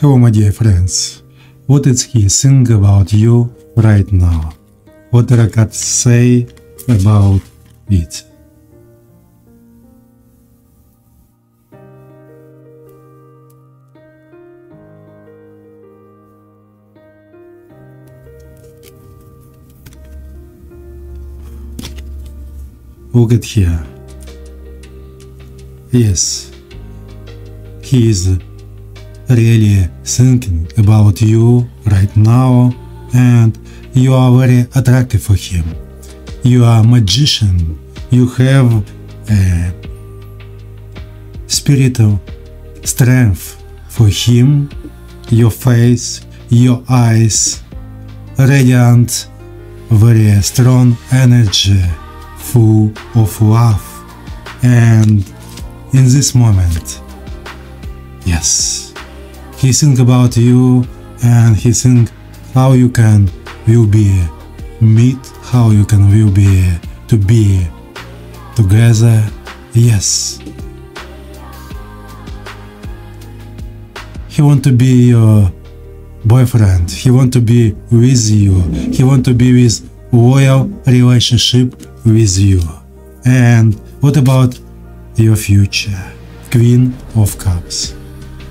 Hello my dear friends, What is he think about you right now? What did I got to say about it? Look at here. Yes, he is really thinking about you right now and you are very attractive for him. You are a magician. You have a spiritual strength for him. Your face, your eyes, radiant, very strong energy, full of love. And in this moment, yes, he think about you and he think how you can will be meet, how you can will be to be together. Yes. He want to be your boyfriend. He want to be with you. He want to be with loyal relationship with you. And what about your future? Queen of Cups.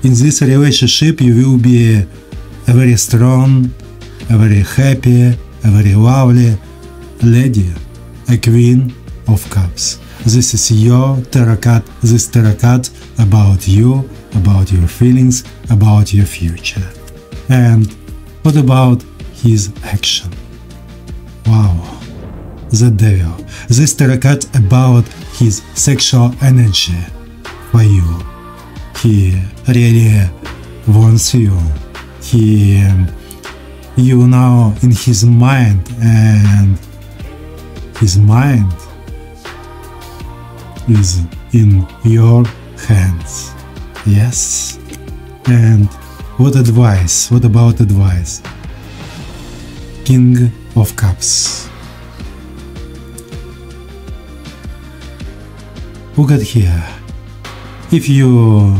In this relationship you will be a very strong, a very happy, a very lovely lady, a queen of cups. This is your tarot card, this tarot card about you, about your feelings, about your future. And what about his action? Wow, the devil. This tarot card about his sexual energy for you. He really wants you. He you now in his mind and his mind is in your hands. Yes? And what advice what about advice? King of cups. Look at here? If you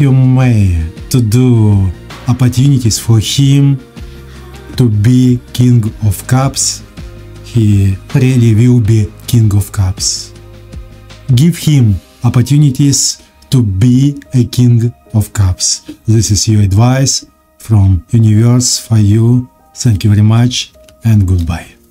you may to do opportunities for him to be King of Cups, he really will be King of Cups. Give him opportunities to be a King of Cups. This is your advice from Universe for you. Thank you very much and goodbye.